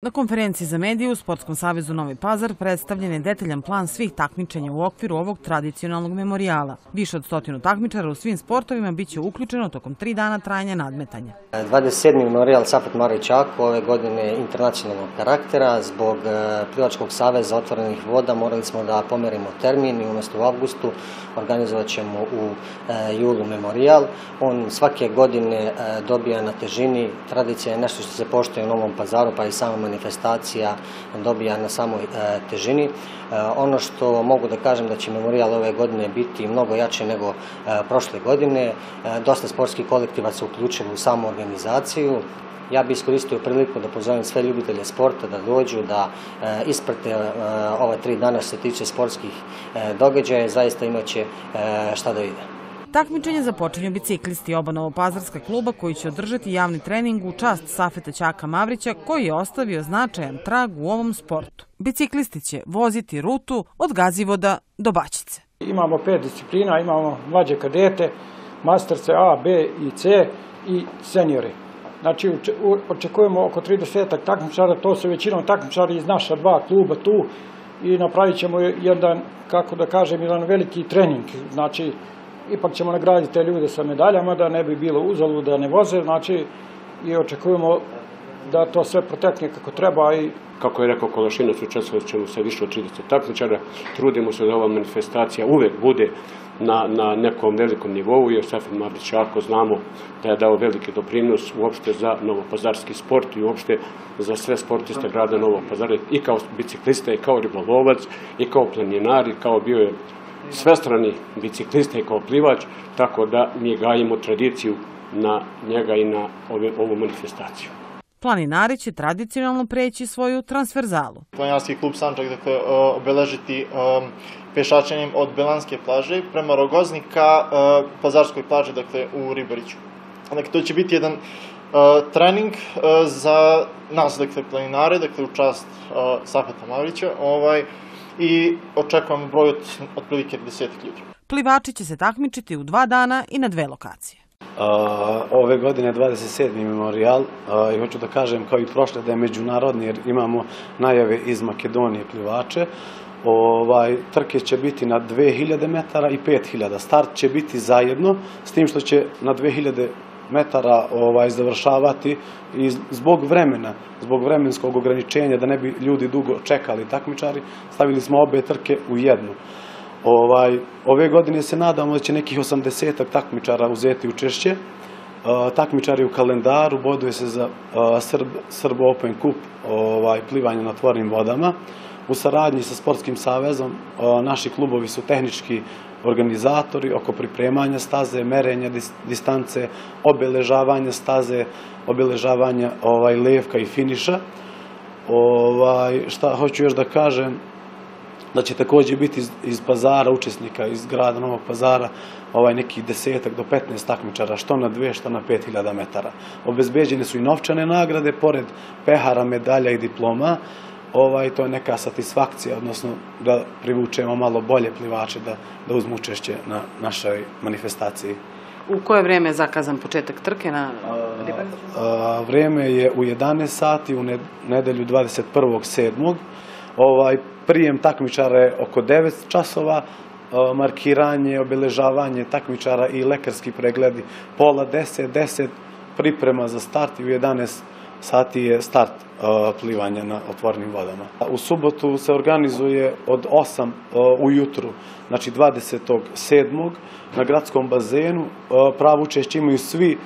Na konferenciji za medije u Sportskom savezu Novi Pazar predstavljen je detaljan plan svih takmičenja u okviru ovog tradicionalnog memorijala. Više od stotinu takmičara u svim sportovima biće uključeno tokom tri dana trajanja nadmetanja. 27. memorijal Safet Maroj Čako ove godine internacionalnog karaktera. Zbog e, Plivačkog saveza otvorenih voda morali smo da pomerimo termin i umjesto u avgustu organizovat ćemo u e, julu memorijal. On svake godine e, dobija na težini. Tradicija je nešto što se poštoje u Novom Pazaru pa i samom manifestacija dobija na samoj e, težini. E, ono što mogu da kažem da će memorijal ove godine biti mnogo jači nego e, prošle godine. Dosta sportskih kolektiva se uključili u samu organizaciju. Ja bih iskoristio priliku da pozovem sve ljubitelje sporta da dođu, da isprate ova tri dana što se tiče sportskih događaja. Zaista imaće šta da vide. Takmičenje započinju biciklisti oba novopazarska kluba koji će održati javni trening u čast Safeta Ćaka Mavrića koji je ostavio značajan trag u ovom sportu. Biciklisti će voziti rutu od Gazivoda do Bačice. Imamo pet disciplina, imamo mlađe kadete, masterce A, B i C i seniore. Znači očekujemo oko 30 takmičara, to su većinom takmičari iz naša dva kluba tu i napravit ćemo jedan, kako da kažem, jedan veliki trening. Znači ipak ćemo nagraditi te ljude sa medaljama, da ne bi bilo uzalu da ne voze, znači i očekujemo da to sve protekne kako treba i kako je rekao Kolašinac, učestvovat ćemo se više od 30 takmičara, trudimo se da ova manifestacija uvek bude na, na nekom velikom nivou, jer Stefan Mavrić jako znamo da je dao veliki doprinos uopšte za novopazarski sport i uopšte za sve sportiste grada Novog Pazara, i kao biciklista, i kao ribolovac, i kao planinar, i kao bio je svestrani biciklista i kao plivač, tako da mi gajimo tradiciju na njega i na ove, ovu manifestaciju. Planinari će tradicionalno preći svoju transferzalu. Planinarski klub Sančak dakle, obeležiti um, pešačenjem od Belanske plaže prema Rogoznika uh, Pazarskoj plaži dakle, u Ribariću. Dakle, to će biti jedan uh, trening uh, za nas, dakle, planinare, dakle, u čast Safeta Mavrića, ovaj, i očekujem broj od otprilike 10 ljudi. Plivači će se takmičiti u dva dana i na dve lokacije. Uh, ove godine 27. memorijal uh, i hoću da kažem kao i prošle da je međunarodni jer imamo najave iz Makedonije plivače. Ovaj, trke će biti na 2000 metara i 5000. Start će biti zajedno, s tim što će na 2000 metara ovaj, završavati i zbog vremena, zbog vremenskog ograničenja, da ne bi ljudi dugo čekali takmičari, stavili smo obe trke u jednu. Ovaj, ove godine se nadamo da će nekih 80 takmičara uzeti učešće. Uh, takmičari u kalendaru boduje se za uh, Srb, Srb Open Cup ovaj, plivanje na tvornim vodama. U saradnji sa Sportskim savezom uh, naši klubovi su tehnički organizatori oko pripremanja staze, merenja distance, obeležavanja staze, obeležavanja ovaj, levka i finiša. Ovaj, šta hoću još da kažem, da će takođe biti iz, iz pazara učesnika, iz grada Novog pazara, ovaj nekih desetak do 15 takmičara, što na dve, što na 5000 metara. Obezbeđene su i novčane nagrade, pored pehara, medalja i diploma, ovaj, to je neka satisfakcija, odnosno da privučemo malo bolje plivače da, da uzmu učešće na našoj manifestaciji. U koje vreme je zakazan početak trke na a, Vreme je u 11 sati, u nedelju 21.7. Ovaj, prijem takmičara je oko 9 časova, markiranje, obeležavanje takmičara i lekarski pregledi pola 10, 10 priprema za start i u 11 sati je start plivanja na otvornim vodama. U subotu se organizuje od 8 ujutru, znači 27. na gradskom bazenu. Pravo učešće imaju svi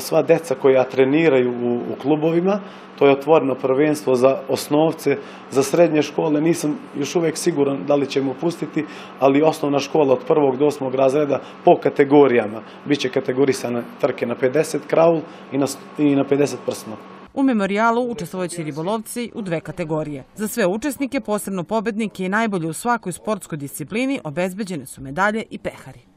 sva deca koja treniraju u, u klubovima, to je otvoreno prvenstvo za osnovce, za srednje škole, nisam još uvek siguran da li ćemo pustiti, ali osnovna škola od prvog do osmog razreda po kategorijama, biće kategorisane trke na 50 kraul i na, i na 50 prsno. U memorijalu učestvojući ribolovci u dve kategorije. Za sve učesnike, posebno pobednike i najbolje u svakoj sportskoj disciplini, obezbeđene su medalje i pehari.